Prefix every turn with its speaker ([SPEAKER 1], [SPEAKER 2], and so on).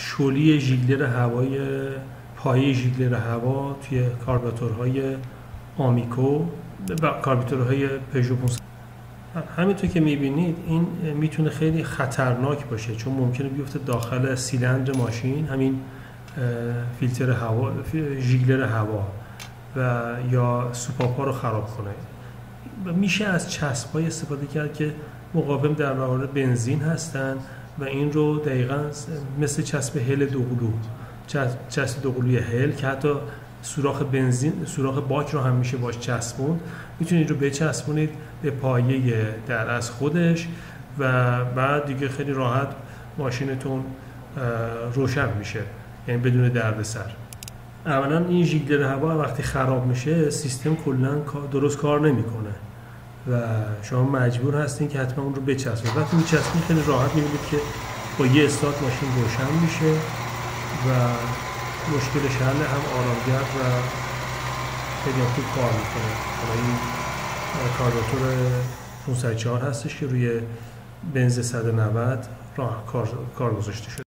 [SPEAKER 1] شولی ژیگلر هوای پایه ژیگلر هوا توی کارباتورهای آمیکو و کارباتورهای پژو 500 همینطور که می‌بینید این می‌تونه خیلی خطرناک باشه چون ممکنه بیفته داخل سیلندر ماشین همین فیلتر هوا ژیگلر هوا و یا سوپاپا رو خراب کنه. میشه از چسب استفاده کرد که مقاوم در مورد بنزین هستن و این رو دقیقا مثل چسب هل دوقلو چسب دوقلوی هل که حتی سوراخ بنزین سوراخ باک رو هم میشه باش چسبون. می‌تونید رو بچسبونید به پایه در از خودش و بعد دیگه خیلی راحت ماشینتون روشن میشه. یعنی بدون دردسر. اولا این ژیگلر هوا وقتی خراب میشه سیستم کلا درست کار نمی‌کنه. و شما مجبور هستین که حتما اون رو بچسبونید. وقتی میچسبید خیلی راحت می‌بینید که با یه استارت ماشین روشن میشه و مشکلش حل هم آرامگر و خیلی خوب کار می‌کنه. حالا این کارباتور 504 هستش که روی بنز 190 راه کار, کار گذاشته شده.